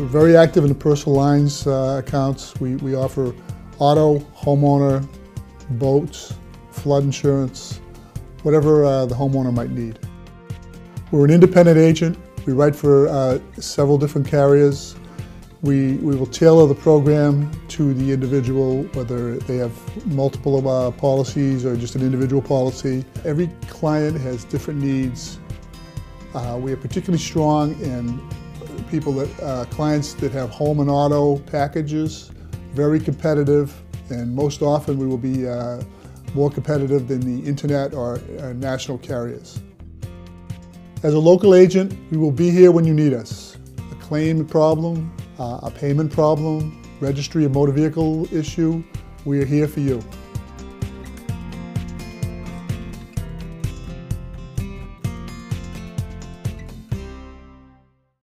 We're very active in the personal lines uh, accounts. We, we offer auto, homeowner, boats, flood insurance, whatever uh, the homeowner might need. We're an independent agent. We write for uh, several different carriers. We, we will tailor the program to the individual, whether they have multiple uh, policies or just an individual policy. Every client has different needs. Uh, we are particularly strong in people that, uh, clients that have home and auto packages, very competitive, and most often we will be uh, more competitive than the internet or uh, national carriers. As a local agent, we will be here when you need us. A claim problem, uh, a payment problem, registry of motor vehicle issue, we are here for you.